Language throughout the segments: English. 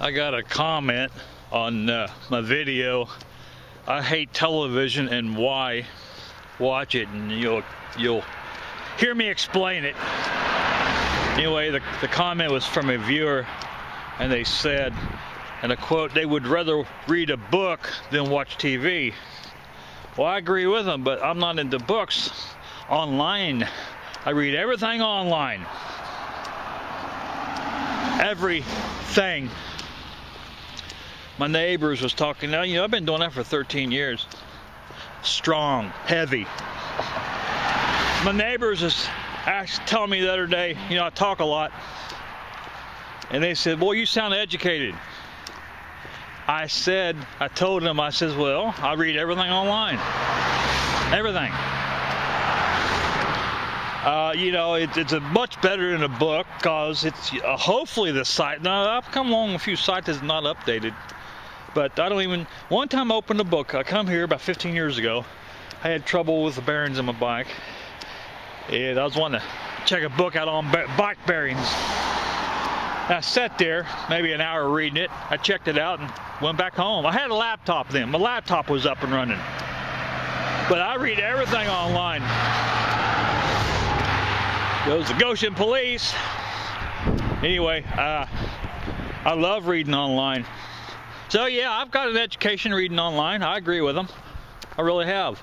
I got a comment on uh, my video. I hate television and why. Watch it and you'll you'll hear me explain it. Anyway, the, the comment was from a viewer and they said, and a quote, they would rather read a book than watch TV. Well, I agree with them, but I'm not into books online. I read everything online. Everything. My neighbors was talking. Now, you know, I've been doing that for 13 years. Strong, heavy. My neighbors was asked, telling me the other day, you know, I talk a lot, and they said, "Boy, you sound educated." I said, I told them, I says, well, I read everything online. Everything. Uh, you know, it, it's much better than a book because it's uh, hopefully the site. Now, I've come along a few sites that's not updated, but I don't even. One time I opened a book. I come here about 15 years ago. I had trouble with the bearings on my bike, and I was wanting to check a book out on bike bearings. I sat there, maybe an hour reading it. I checked it out and went back home. I had a laptop then. My laptop was up and running. But I read everything online. Goes the Goshen Police. Anyway, uh, I love reading online. So yeah, I've got an education reading online. I agree with them. I really have.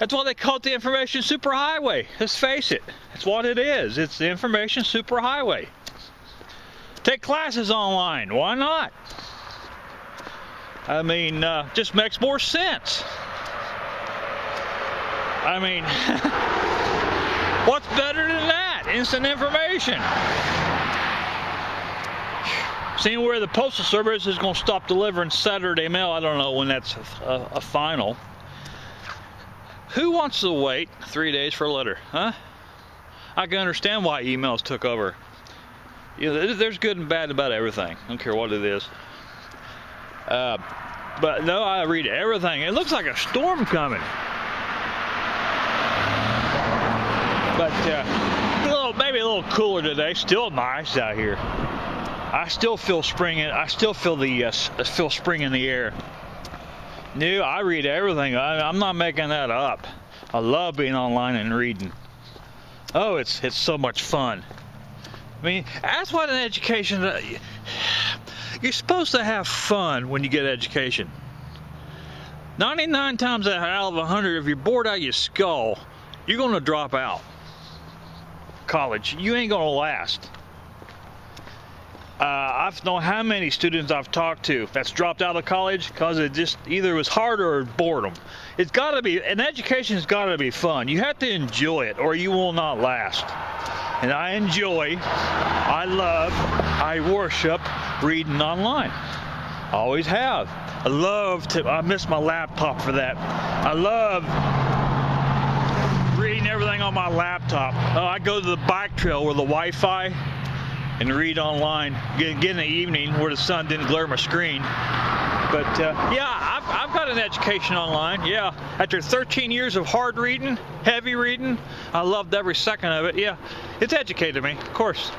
That's why they call it the information superhighway. Let's face it. It's what it is. It's the information superhighway. Take classes online. Why not? I mean, uh, just makes more sense. I mean, what's better than that? Instant information. Seeing where the Postal Service is going to stop delivering Saturday mail, I don't know when that's a, a final. Who wants to wait three days for a letter, huh? I can understand why emails took over. You know, there's good and bad about everything. I don't care what it is. Uh, but no, I read everything. It looks like a storm coming. But uh, a little, maybe a little cooler today. Still nice out here. I still feel spring. In, I still feel the uh, feel spring in the air. No, I read everything. I, I'm not making that up. I love being online and reading. Oh, it's it's so much fun. I mean, that's what an education. Uh, you're supposed to have fun when you get education. 99 times out of 100, if you're bored out of your skull, you're going to drop out. College, you ain't to last. Uh, I've known how many students I've talked to that's dropped out of college because it just either was hard or boredom. It's got to be an education has got to be fun. You have to enjoy it, or you will not last. And I enjoy, I love, I worship reading online. Always have. I love to. I miss my laptop for that. I love everything on my laptop. Oh, I go to the bike trail where the Wi-Fi and read online. Get, get in the evening where the sun didn't glare my screen. But uh, yeah, I've, I've got an education online. Yeah, after 13 years of hard reading, heavy reading, I loved every second of it. Yeah, it's educated me, of course.